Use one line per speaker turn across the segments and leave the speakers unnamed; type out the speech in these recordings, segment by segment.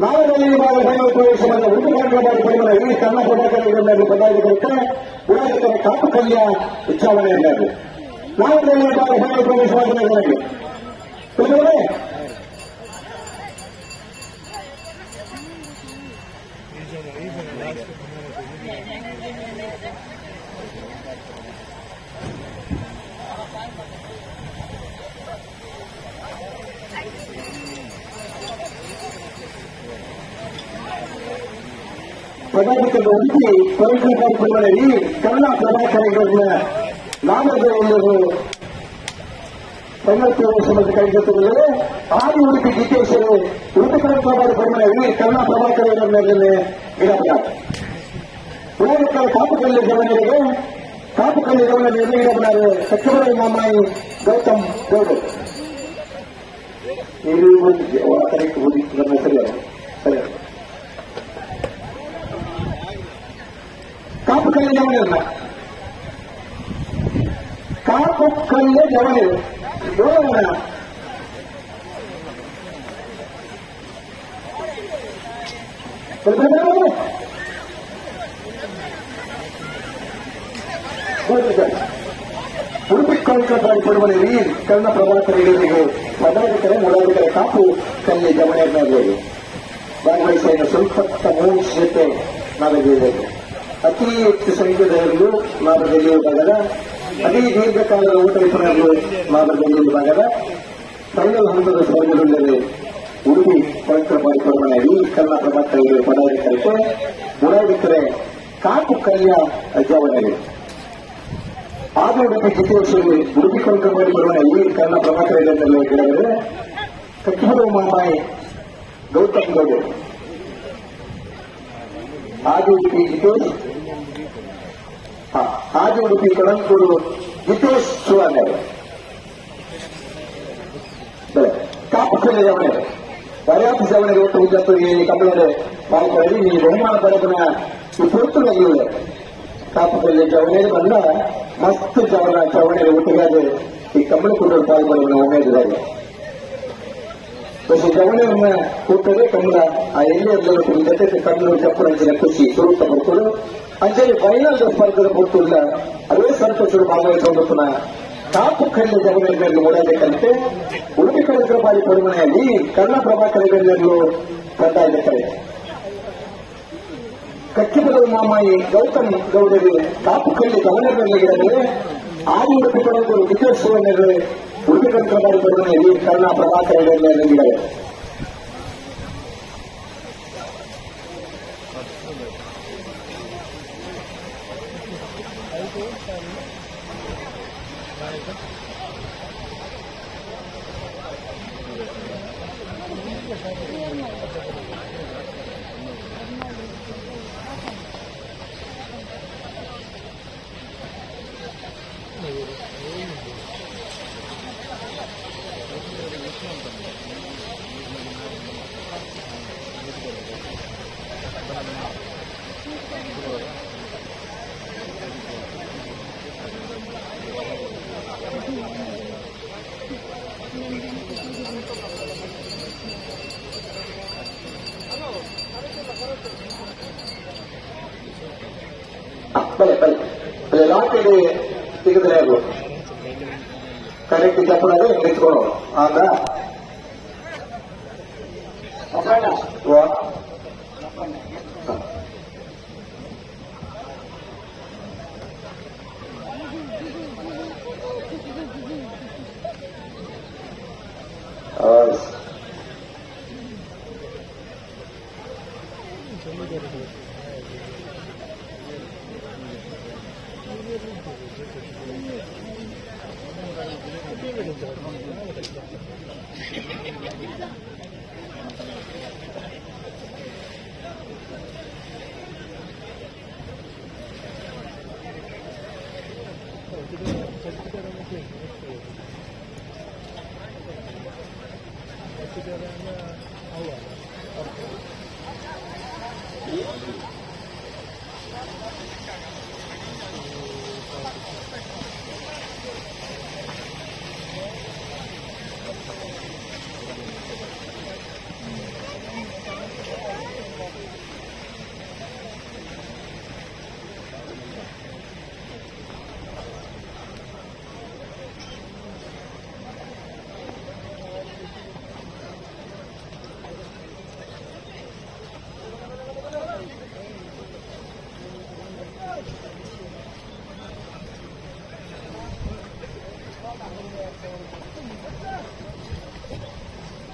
ನಾಳೆಯಲ್ಲಿ ಇವಾಗ ಫೈನಲ್ ಪ್ರವೇಶವನ್ನು ಉಡುಪುಕೊಂಡು ಮಾಡಿಕೊಳ್ಳುವ ಈ ಸಣ್ಣ ಪದಾರ್ಥಗಳನ್ನು ಪದಾರ್ಥಕ್ಕೆ ಉಡಾಯಿತರ ಕಾಪು ಕಲ್ಯ ಉಚ್ಚಾರಣೆ ಇದ್ದಾರೆ ನಾಳೆಯಲ್ಲಿ ಇವಾಗ ಫೈನಲ್ ಪ್ರವೇಶ ಹುಡುಕಿ ಪರೀಕ್ಷೆ ಕಾರ್ಯಕ್ರಮದಲ್ಲಿ ಕನ್ನಡ ಪ್ರಭಾಕರಗಳನ್ನ ನಾಮಗಳನ್ನು ಸಂರಕ್ಷಣೆ ಕೈಗೆತ್ತಿದರೆ ಆದಿ ಉಡುಪಿ ಜಿತೇಶರು ಉಡುಪಿ ಕಾರ್ಯಕ್ರಮದಲ್ಲಿ ಕನ್ನಡ ಪ್ರಭಾಕರಗಳ ಮೇಲೆ ಇಡಬಾರದು ಕಾಪುಕಲ್ಲಿ ಗಮನರಿಗೆ ಕಾಪುಕಲ್ಲಿ ಗಮನ ಮೇಲೆ ಸಚಿವರು ಮಾಮಾಯಿ ಗೌತಮ್ ಗೌಡ. ಇದು ಒಂದು ಕರೆಕ್ಟ್ ಓದಿ ನನ್ನ ಸರಿಯಾದ ಸರಿ. ಕಾಪು ಕಲ್ಲೆ ಜವನಿಲ್ಲ ಕಾಪು ಕಲ್ಲೆ ಜವನಿಲ್ಲ ನೋಡೋಣ ಉಡುಪಿ ಕಲ್ಕತ್ತಾಡಿ ಕೊಡುವಲ್ಲಿ ಕರ್ಣ ಪ್ರಭಾಕರಿಗೆ ಪದಾಧಿಕಾರಿ ಮೂಲಾಧಿಕಾರಿ ಕಾಪು ಕಲ್ಲೆ ಜವನಿಯಲ್ಲಿ ಭಾಗವಹಿಸಿದ ಸ್ವಲ್ಪ ಮೂರ್ಷತೆ ನಾವಿದ್ದೇವೆ ಅತಿ ಹೆಚ್ಚು ಸಂಖ್ಯೆಯಲ್ಲೂ ಮಾರ್ಗದಲ್ಲಿ ಭಾಗದ, ಅತಿ ದೀರ್ಘಕಾಲದ ಊಟ ವಿತರಣೆಗಳು ಮಾರ್ಗದಲ್ಲಿ ಭಾಗದ ಫೈನಲ್ ಹಂತದ ಸ್ಪರ್ಧೆಗಳಲ್ಲಿ ಉಡುಪಿ ಪವಿತ್ರ ಮಾಡಿಕೊಳ್ಳುವ ಈ ಕರ್ನಾಟಕ ಮಕ್ಕಳಿಗೆ ಪದಾಧಿಕಾರಿಗೆ ಮುರಾಡಿಕರೆ ಕಾಪು ಕಲ್ಯ ಅಜ್ಜಾವಣೆಗೆ ಆಗ ಉಡುಪಿ ಜಿತೇಶ್ವರಿ ಉಡುಪಿ ಪವಿತ್ರ ಮಾಡಿಕೊಳ್ಳುವ ಈ ಕರ್ಣ ಪ್ರಮುಖರಲ್ಲಿ ಹೇಳಿದರೆ ಸಚಿವರು ಮಾಮಾಯಿ ಗೌತಮ್ ಗೌಡ. ಆದಿ ಉಡುಪಿ ಹಾ ಆದಿ ಉಡುಪಿ ಕಳಂಕೂರು ಜಿತೇಶ್ ಸುವರ್ಣ ಕಾಪು ಅವನೇ. ಪರ್ಯಾಪ್ತ ಸೇವನೆಗೆ ಒಟ್ಟು ಈ ಕಬ್ಬಳದ ಪಾಲ್ಗೊಳ್ಳಿ ಈ ಬಹುಮಾನ ಪಡೆದನ ಈ ಪುರುತು ನಗಿಯುವುದು ಕಾಪು ಕಲ್ಯ ಚವಣೆಗೆ ಬಂದ, ಮಸ್ತ್ ಚವಣ ಚವಣೆಗೆ ಒಟ್ಟಿಗೆ ಈ ಕಬ್ಬಳ ಕುಟುಂಬ ಪಾಲ್ಗೊಳ್ಳುವ ಉಮೇದಿದ್ದಾರೆ ಒಬ್ಬ ಗಮನವನ್ನ ಕೊಟ್ಟರೆ ಕನ್ನಡ ಆ ಎಲ್ಲೆಲ್ಲರೂ ಜೊತೆಗೆ ಕನ್ನಡ ಚಪ್ಪರಂಜಿನ ಖುಷಿ ಸ್ವರೂಪ ಕೊಡ್ತರು ಅಂಜಲಿ ಫೈನಲ್ ಸ್ಪರ್ಧೆ ಕೊಡ್ತಿಲ್ಲ ಅದೇ ಸಂತೋಷರು ಭಾಗವಹಿಸಲು ಪುನಃ ಕಾಪು ಕಲ್ಲು ಜಮನೆಗಳನ್ನು ಓಡಬೇಕಂತೆ ಉಡುಪಿ ಕನಕರಬಾರಿ ಪಡುಮನೆಯಲ್ಲಿ ಕನ್ನಡಪ್ರಭ ಕಲೆಗಳನ್ನು ಬರ್ತಾ ಇದ್ದಾರೆ ಕಚ್ಚಿಬಲದ ಮಾಮಾಯಿ ಗೌತಮ್ ಗೌಡರು ಕಾಪು ಕಲ್ಲಿ ಗಮನದಲ್ಲಿದ್ದಾರೆ ಆದಿ ಉಡುಪಿ ಪಡೆದು ವಿಜಯೋತ್ಸವಗಳು ಉಡುಪಿ ಕಳೆದ್ರ ಬಾರಿ ಕೊಡುಮನೆಯಲ್ಲಿ ಕರ್ಣ ಪ್ರಭಾಕರಗಣ್ಣರಿದ್ದಾರೆ ಲಾಕೆಗೆ ಸಿಗಿದ್ರೆ ಅದು. ಕರೆಕ್ಟ್ ಚಪ್ಪಡಾದ್ರೆ ನಿಂತ್ಕೊಳ್ಳೋಣ ಆಗ. Sejarahnya awal.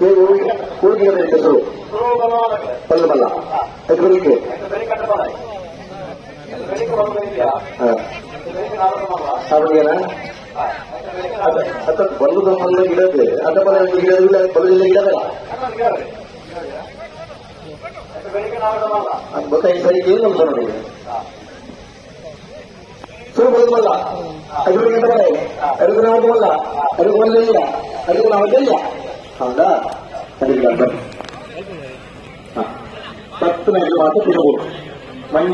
ನೀವು ಹುಡುಗಿಯರ ಹೆಸರು ಬಲ್ಲಬಲ್ಲ ಎದುರಿಗೆ ಅವನಿಗೆನ ಅದ ಬಲ್ಲದ ಮಲ್ಲ ಗಿಡದೆ ಅದ ಬಲ ಗಿಡವಿಲ್ಲ ಬಲ್ಲದಿಲ್ಲ ಗಿಡವಲ್ಲ ಅದು ಗೊತ್ತಾಗಿ ಸರಿ ಏನು ಅಂತ ನೋಡಿ ಶುರು ಬಲ್ಲದಲ್ಲ ಎದುರಿಗೆ ಬಲ ಎದುರು ನಾವು ಬಲ್ಲ ಎದುರು ಬಲ್ಲಿಲ್ಲ ಎದುರು ನಾವು ಇಲ್ಲ ಹೌದಾ ಅಡಿಗೆ ಬನ್ನಿ ಹತ್ತು ನಿಮಿಷ ಮಾತ್ರ ತಿರುಗು ಮಂಜು